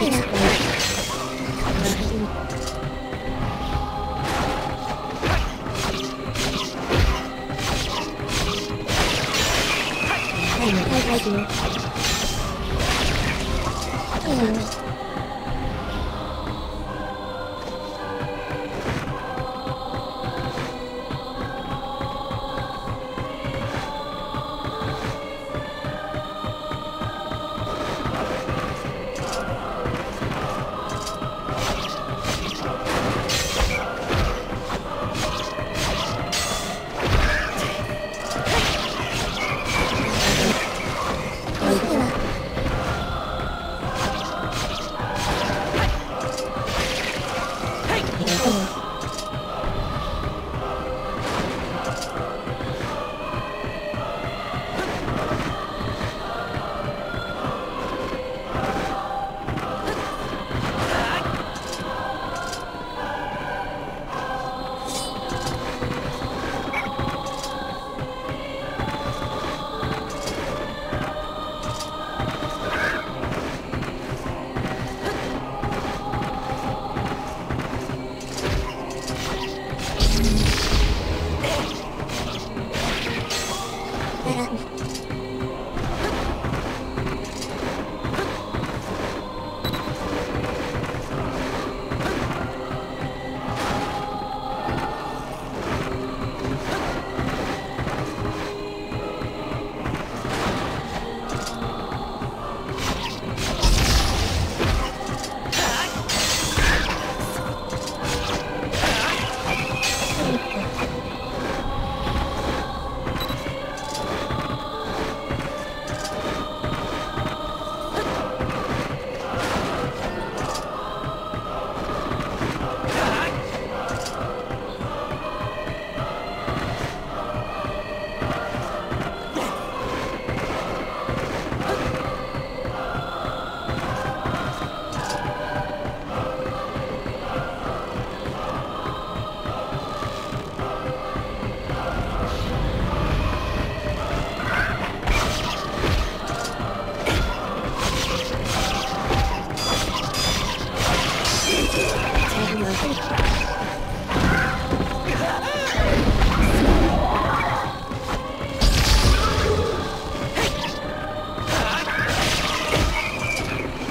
Oh, I do.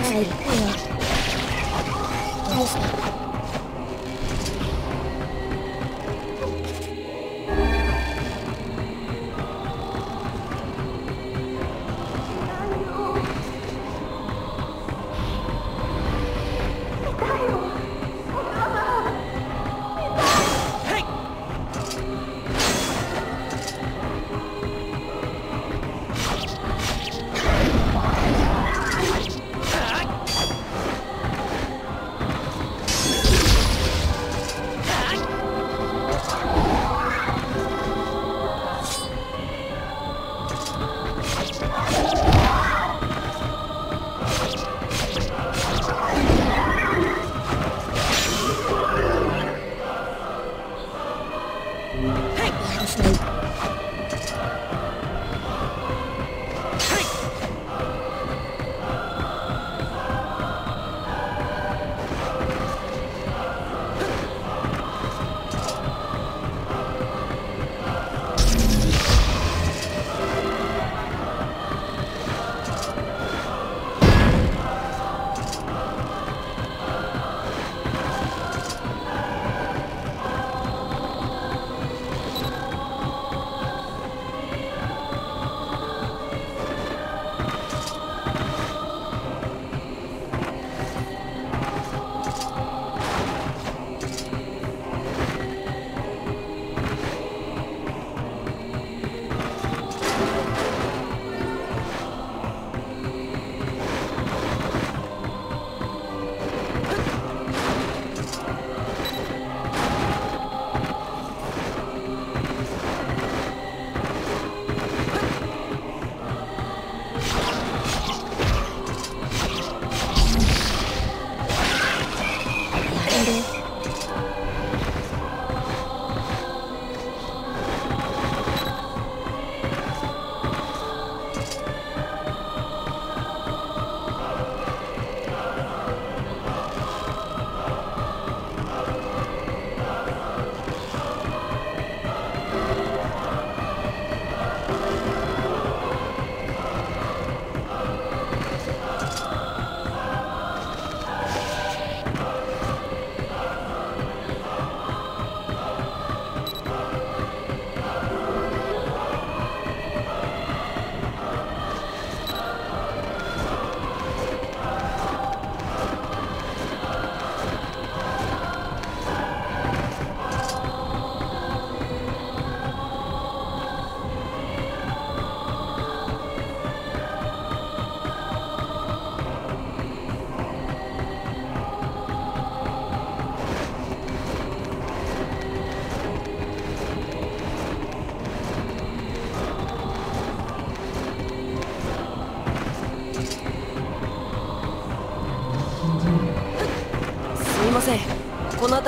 ああっ。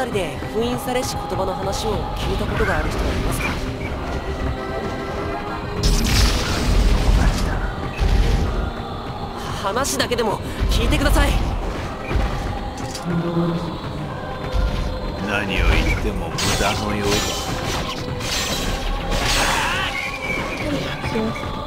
りで封印されし言葉の話を聞いたことがある人はいますか？話だけでも聞いてください。何を言っても無駄のようだ。します